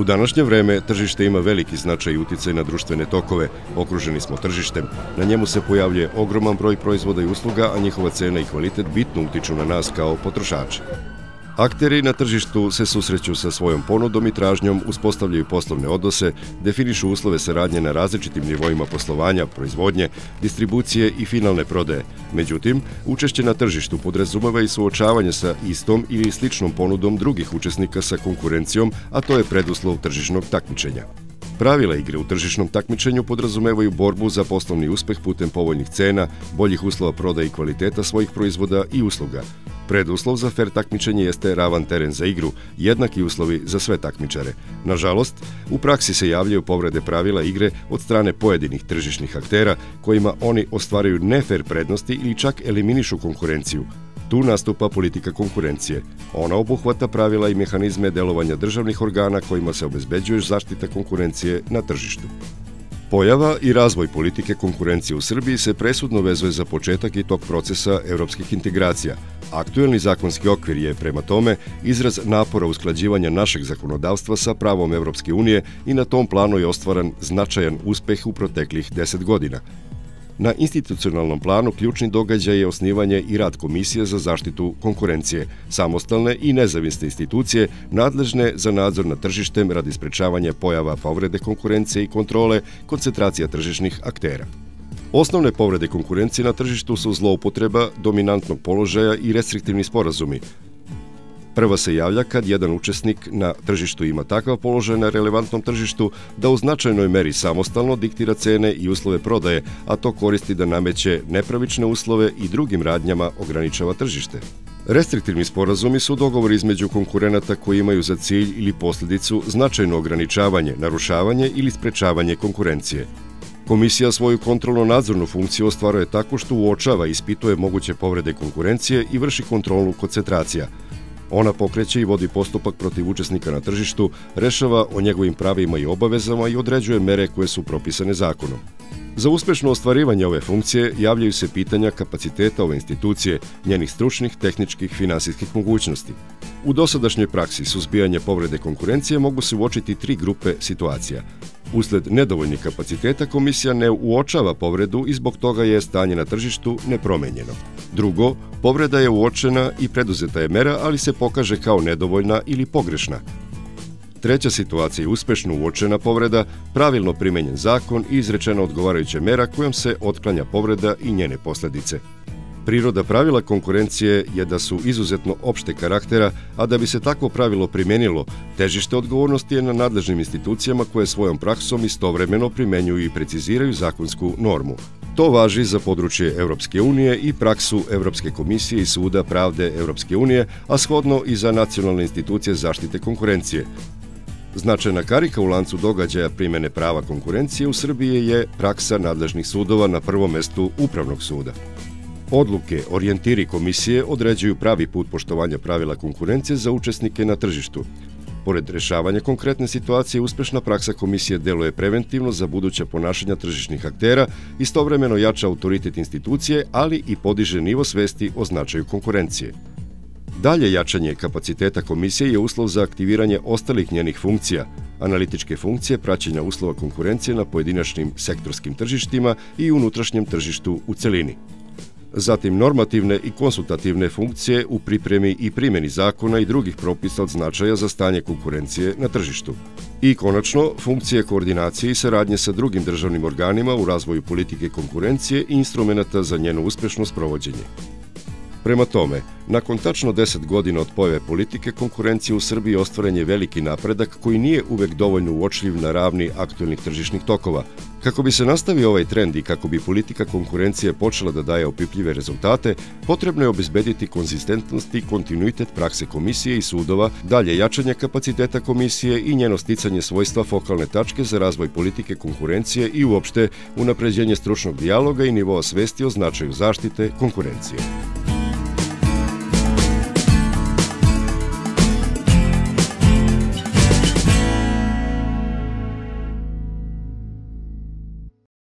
U današnje vreme tržište ima veliki značaj i uticaj na društvene tokove. Okruženi smo tržištem. Na njemu se pojavljuje ogroman broj proizvoda i usluga, a njihova cena i kvalitet bitno utiču na nas kao potrošače. Akteri na tržištu se susreću sa svojom ponudom i tražnjom, uspostavljaju poslovne odnose, definišu uslove saradnje na različitim nivoima poslovanja, proizvodnje, distribucije i finalne prodaje. Međutim, učešće na tržištu podrazumeva i suočavanje sa istom ili sličnom ponudom drugih učesnika sa konkurencijom, a to je preduslov tržišnog takmičenja. Pravila igre u tržišnom takmičenju podrazumevaju borbu za poslovni uspeh putem povoljnih cena, boljih uslova prodaje i kvaliteta svojih proizvoda i usluga. Preduslov za fair takmičenje jeste ravan teren za igru, jednaki uslovi za sve takmičare. Nažalost, u praksi se javljaju povrede pravila igre od strane pojedinih tržišnih aktera kojima oni ostvaraju nefer prednosti ili čak eliminišu konkurenciju, Tu nastupa politika konkurencije. Ona obuhvata pravila i mehanizme delovanja državnih organa kojima se obezbeđuje zaštita konkurencije na tržištu. Pojava i razvoj politike konkurencije u Srbiji se presudno vezuje za početak i tok procesa evropskih integracija. Aktuelni zakonski okvir je, prema tome, izraz napora usklađivanja našeg zakonodavstva sa pravom Evropske unije i na tom planu je ostvaran značajan uspeh u proteklih 10 godina. Na institucionalnom planu ključni događaj je osnivanje i rad Komisije za zaštitu konkurencije, samostalne i nezavisne institucije nadležne za nadzor nad tržištem radi sprečavanja pojava povrede konkurencije i kontrole koncentracija tržišnih aktera. Osnovne povrede konkurencije na tržištu su zloupotreba dominantnog položaja i restriktivni sporazumi, Prva se javlja kad jedan učesnik na tržištu ima takav položaj na relevantnom tržištu da u značajnoj meri samostalno diktira cene i uslove prodaje, a to koristi da nameće nepravične uslove i drugim radnjama ograničava tržište. Restriktivni sporazumi su dogovori između konkurenata koji imaju za cilj ili posledicu značajno ograničavanje, narušavanje ili sprečavanje konkurencije. Komisija svoju kontrolno-nadzornu funkciju ostvaruje tako što uočava i ispituje moguće povrede konkurencije i vrši kontrolu koncentracija – Ona pokreće i vodi postupak protiv učesnika na tržištu, rešava o njegovim pravima i obavezama i određuje mere koje su propisane zakonom. Za uspešno ostvarivanje ove funkcije javljaju se pitanja kapaciteta ove institucije, njenih stručnih, tehničkih, finansijskih mogućnosti. U dosadašnjoj praksi suzbijanja povrede konkurencije mogu se uočiti tri grupe situacija. Usled nedovoljnih kapaciteta komisija ne uočava povredu i zbog toga je stanje na tržištu nepromenjeno. Drugo, povreda je uočena i preduzeta je mera, ali se pokaže kao nedovoljna ili pogrešna. Treća situacija je uspešno uočena povreda, pravilno primenjen zakon i izrečena odgovarajuća mera kojom se otklanja povreda i njene posledice. Priroda pravila konkurencije je da su izuzetno opšte karaktera, a da bi se takvo pravilo primenilo, težište odgovornosti je na nadležnim institucijama koje svojom praksom istovremeno primenjuju i preciziraju zakonsku normu. To važi za područje Evropske unije i praksu Evropske komisije i Suda pravde Evropske unije, a shodno i za nacionalne institucije zaštite konkurencije. Značajna karika u lancu događaja primene prava konkurencije u Srbiji je praksa nadležnih sudova na prvom mestu Upravnog suda. Odluke, orijentiri komisije određuju pravi put poštovanja pravila konkurencije za učesnike na tržištu. Pored rešavanja konkretne situacije, uspešna praksa komisije deluje preventivno za buduća ponašanja tržišnih aktera, istovremeno jača autoritet institucije, ali i podiže nivo svesti o značaju konkurencije. Dalje jačanje kapaciteta komisije je uslov za aktiviranje ostalih njenih funkcija, analitičke funkcije praćenja uslova konkurencije na pojedinačnim sektorskim tržištima i unutrašnjem tržištu u celini zatim normativne i konsultativne funkcije u pripremi i primjeni zakona i drugih propisa od značaja za stanje konkurencije na tržištu. I konačno, funkcije koordinacije i saradnje sa drugim državnim organima u razvoju politike konkurencije i instrumenta za njeno uspešno sprovođenje. Prema tome, nakon tačno 10 godina od pojave politike konkurencije u Srbiji ostvaren je veliki napredak koji nije uvek dovoljno uočljiv na ravni aktuelnih tržišnih tokova. Kako bi se nastavio ovaj trend i kako bi politika konkurencije počela da daje opipljive rezultate, potrebno je obezbediti konzistentnost i kontinuitet prakse komisije i sudova, dalje jačanje kapaciteta komisije i njeno sticanje svojstva fokalne tačke za razvoj politike konkurencije i uopšte unapređenje stručnog dijaloga i nivoa svesti o značaju zaštite konkurencije.